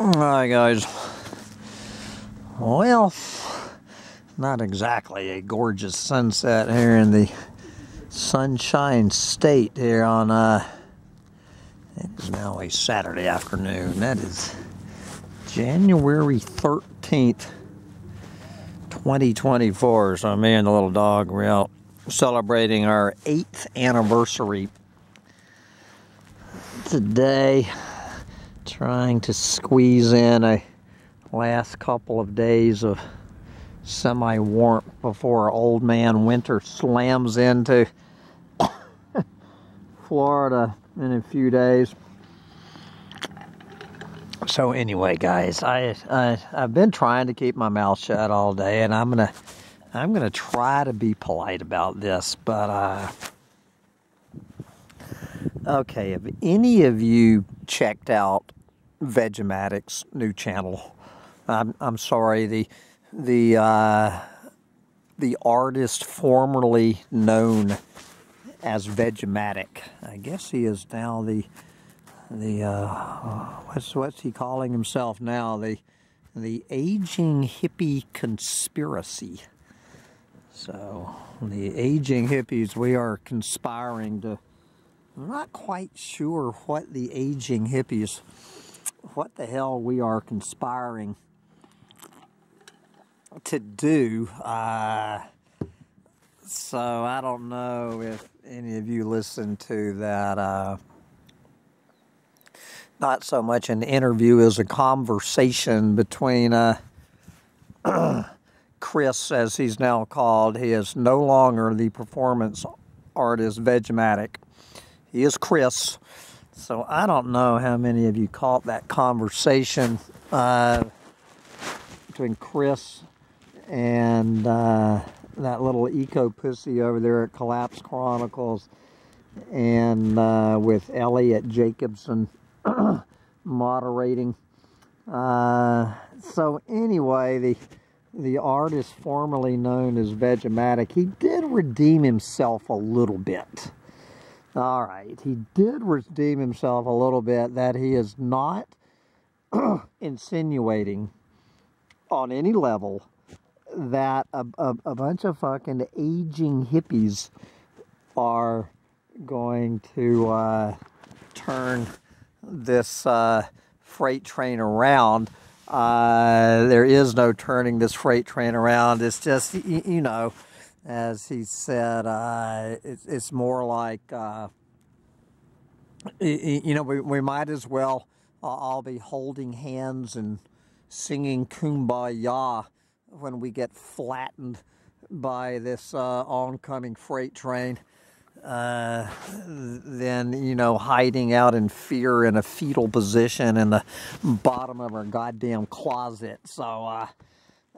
Hi guys. Well, not exactly a gorgeous sunset here in the Sunshine State here on uh it is now a Saturday afternoon. That is January 13th, 2024. So me and the little dog we're out celebrating our eighth anniversary today trying to squeeze in a last couple of days of semi warmth before old man winter slams into Florida in a few days. So anyway, guys, I, I I've been trying to keep my mouth shut all day, and I'm gonna I'm gonna try to be polite about this, but uh, okay, if any of you checked out Vegematic's new channel. I'm, I'm sorry, the the uh, the artist formerly known as Vegematic. I guess he is now the the uh, what's what's he calling himself now? The the aging hippie conspiracy. So the aging hippies, we are conspiring to. I'm not quite sure what the aging hippies what the hell we are conspiring to do. Uh, so I don't know if any of you listened to that. Uh, not so much an interview as a conversation between uh, Chris, as he's now called. He is no longer the performance artist Vegematic. He is Chris so I don't know how many of you caught that conversation uh, between Chris and uh, that little eco pussy over there at Collapse Chronicles and uh, with Elliot Jacobson moderating. Uh, so anyway, the the artist formerly known as Vegematic, he did redeem himself a little bit. All right, he did redeem himself a little bit that he is not insinuating on any level that a, a, a, bunch of fucking aging hippies are going to uh, turn this uh, freight train around. Uh, there is no turning this freight train around. It's just, you, you know, as he said, uh, it, it's more like, uh, you know, we, we might as well uh, all be holding hands and singing kumbaya when we get flattened by this uh, oncoming freight train. Uh, than you know hiding out in fear in a fetal position in the bottom of our goddamn closet. So uh,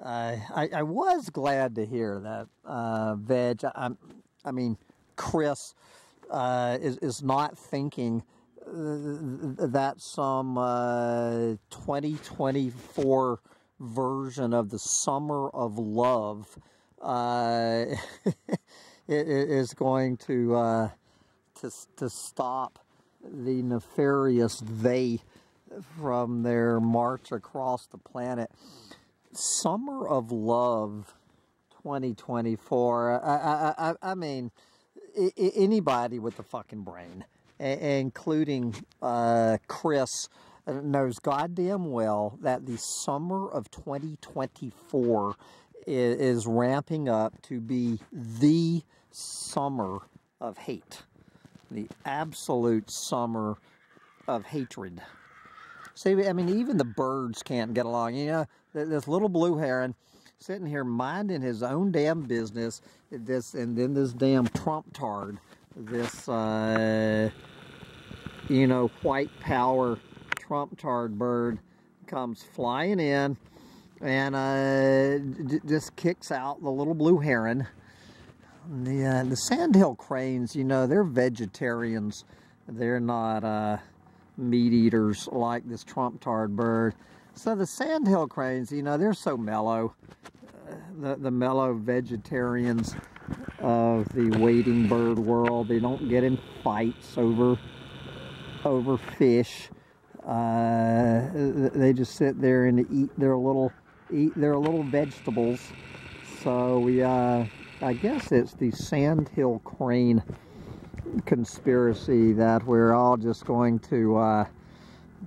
uh, I, I, was glad to hear that uh, Veg. I, I, mean, Chris uh, is is not thinking that some 2024 uh, version of the Summer of Love uh, is going to uh, to to stop the nefarious they from their march across the planet. Summer of Love 2024. I, I, I, mean, anybody with a fucking brain, including uh, Chris, uh, knows goddamn well that the summer of 2024 is ramping up to be the summer of hate, the absolute summer of hatred. See, I mean, even the birds can't get along. You know, this little blue heron sitting here minding his own damn business. This and then this damn Trump tard, this uh, you know white power Trump tard bird comes flying in and uh, just kicks out the little blue heron. The uh, the sandhill cranes, you know, they're vegetarians. They're not uh, meat eaters like this Trump tard bird. So the sandhill cranes, you know, they're so mellow. Uh, the, the mellow vegetarians of the wading bird world. They don't get in fights over over fish. Uh, they just sit there and eat their little eat their little vegetables. So we, uh, I guess it's the Sandhill Crane conspiracy that we're all just going to uh,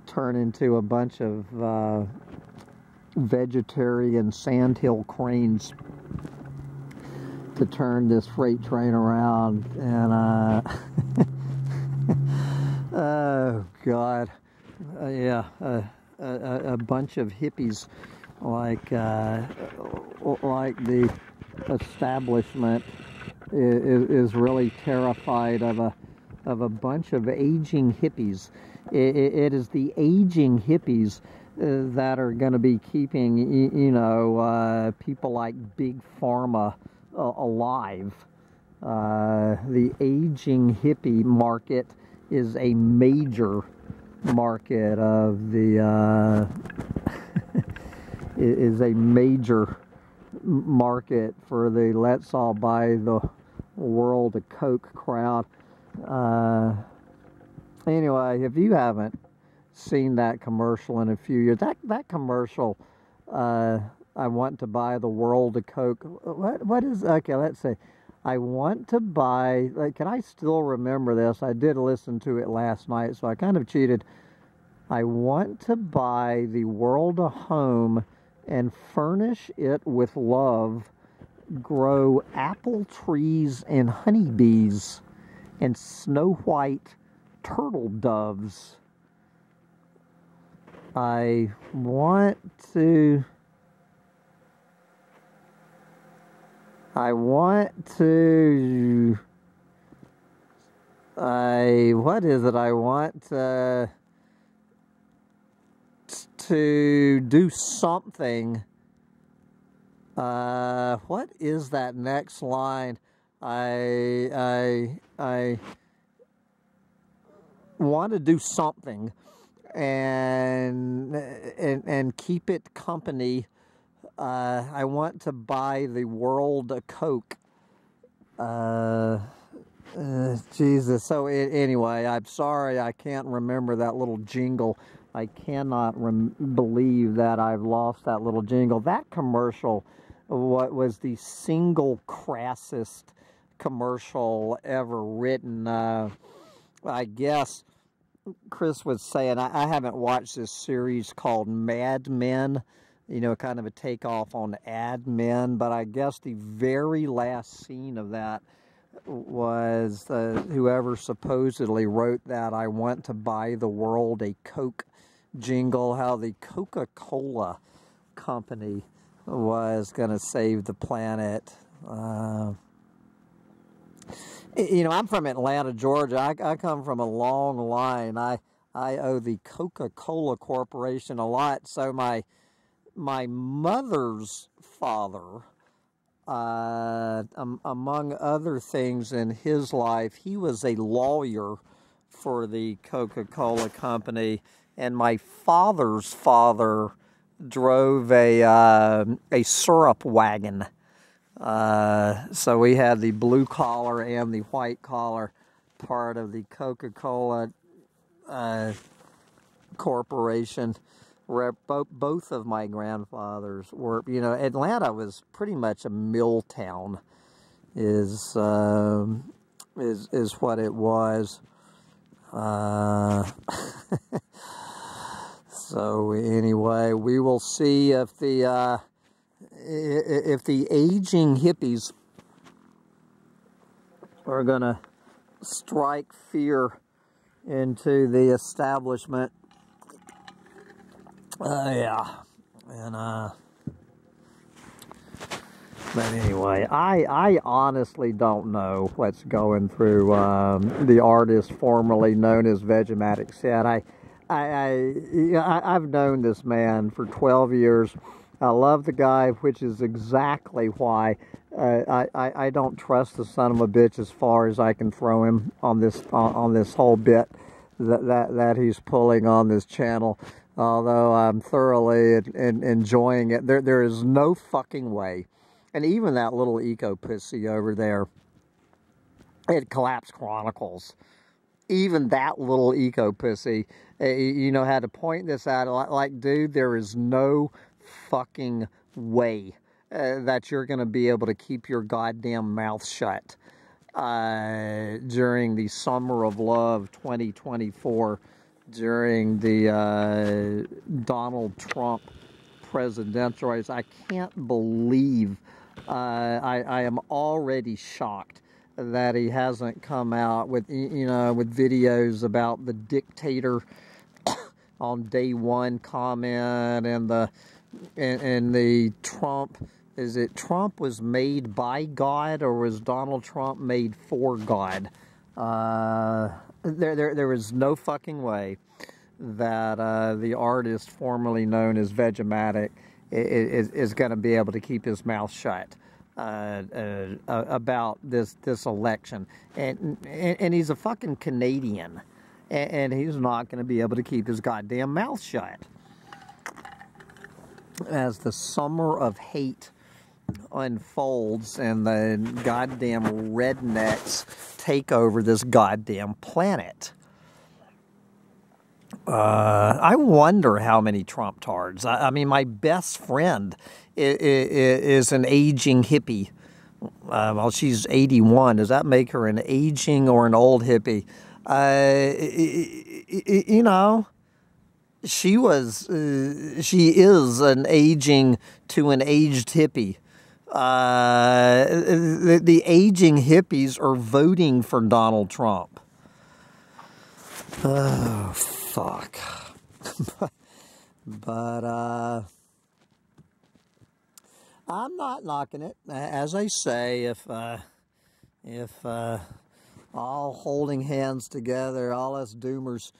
turn into a bunch of uh, vegetarian sandhill cranes to turn this freight train around. And uh, oh god. Uh, yeah a, a, bunch of hippies like uh, like the establishment is, is really terrified of a of a bunch of aging hippies it, it is the aging hippies uh, that are going to be keeping, you, know, uh, people like Big Pharma uh, alive. Uh, the aging hippie market is a major market of the uh, is a major market for the let's all buy the world of coke crowd uh, anyway if you haven't seen that commercial in a few years. That that commercial, uh, I want to buy the world of Coke. What what is okay? Let's see. I want to buy. Like, can I still remember this? I did listen to it last night, so I kind of cheated. I want to buy the world of home and furnish it with love. Grow apple trees and honeybees and snow white turtle doves I want to I want to I what is it I want uh, to do something uh, what is that next line I I I want to do something and and and keep it company. Uh, I want to buy the world a Coke. Uh, uh, Jesus. So anyway, I'm sorry I can't remember that little jingle. I cannot believe that I've lost that little jingle. That commercial, what was the single crassest commercial ever written? Uh, I guess Chris was saying, I, I, haven't watched this series called Mad Men, you know, kind of a takeoff on Ad Men, but I guess the very last scene of that was uh, whoever supposedly wrote that, I want to buy the world a Coke jingle, how the Coca Cola company was going to save the planet. Uh, you know, I'm from Atlanta, Georgia. I, I come from a long line. I I owe the Coca-Cola Corporation a lot. So my my mother's father, uh, um, among other things in his life, he was a lawyer for the Coca-Cola Company, and my father's father drove a uh, a syrup wagon uh, so we had the blue collar and the white collar part of the Coca-Cola uh, Corporation. Both of my grandfathers were, you know, Atlanta was pretty much a mill town, is um, is is what it was. Uh, so anyway, we will see if the uh, if the aging hippies are going to strike fear into the establishment, uh, yeah, and uh, but anyway, I I honestly don't know what's going through um, the artist formerly known as Vegematic said. I I, I I've known this man for 12 years. I love the guy, which is exactly why uh, I, I don't trust the son of a bitch as far as I can throw him on this on, on this whole bit that, that that he's pulling on this channel. Although I'm thoroughly in, in, enjoying it, there there is no fucking way, and even that little eco pussy over there, it Collapse Chronicles. Even that little eco pussy, uh, you know, had to point this out. Like, dude, there is no fucking way uh, that you're going to be able to keep your goddamn mouth shut uh, during the Summer of Love 2024, during the uh, Donald Trump presidential race. I can't believe uh, I, I am already shocked that he hasn't come out with you know with videos about the dictator on day one comment and the and, and the Trump is it Trump was made by God or was Donald Trump made for God? Uh, there, there, there is no fucking way that uh, the artist formerly known as Vegematic is, is going to be able to keep his mouth shut. Uh, uh, about this this election, and, and, and he's a fucking Canadian, and, and he's not going to be able to keep his goddamn mouth shut. As the summer of hate unfolds and the goddamn rednecks take over this goddamn planet. Uh, I wonder how many Trump tards. I, I mean, my best friend is, is an aging hippie. Uh, well, she's 81. Does that make her an aging or an old hippie? Uh, you know, she was, uh, she is an aging to an aged hippie. Uh, the, the aging hippies are voting for Donald Trump. Oh, fuck. but, uh, I'm not knocking it. As I say, if, uh, if, uh, all holding hands together, all us doomers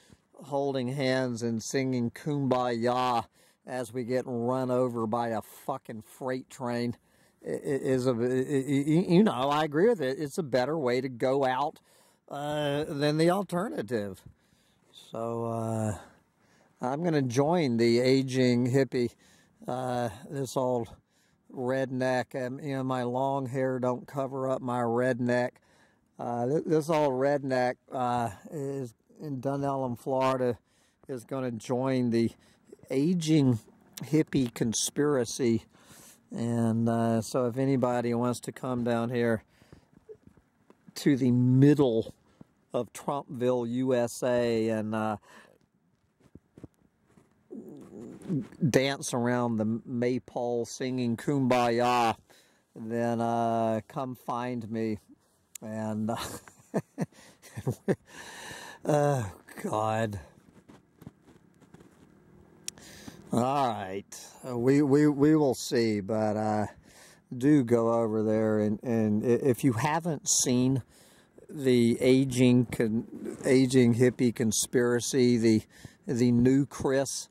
holding hands and singing kumbaya as we get run over by a fucking freight train, is a you know I agree with it. It's a better way to go out uh, than the alternative. So uh, I'm going to join the aging hippie. Uh, this old redneck, and you know my long hair don't cover up my redneck. Uh, this old redneck uh, is in Dunnellon, Florida, is going to join the aging hippie conspiracy and uh, so if anybody wants to come down here to the middle of Trumpville, USA, and uh, dance around the maypole singing Kumbaya, then uh, come find me. And, oh, God. All right, we we we will see, but uh, do go over there and and if you haven't seen the aging con, aging hippie conspiracy, the the new Chris,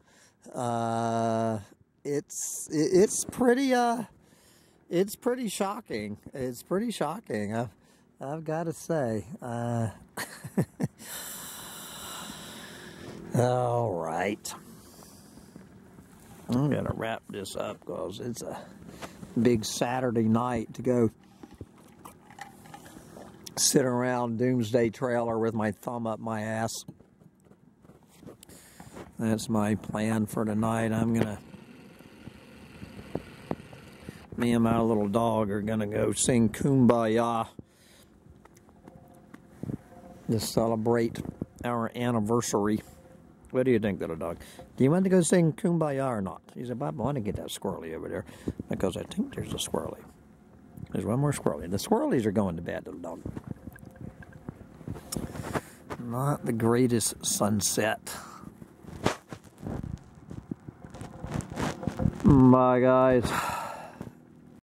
uh, it's it's pretty uh it's pretty shocking. It's pretty shocking. I've I've got to say. Uh, all right. I'm to wrap this up because it's a big Saturday night to go sit around Doomsday Trailer with my thumb up my ass. That's my plan for tonight. I'm going to, me and my little dog are going to go sing Kumbaya to celebrate our anniversary. What do you think, little dog? Do you want to go sing Kumbaya or not? He said, Bob, I want to get that squirrely over there because I think there's a squirrely. There's one more squirrely. The squirrelies are going to bed, little dog. Not the greatest sunset. Bye, guys.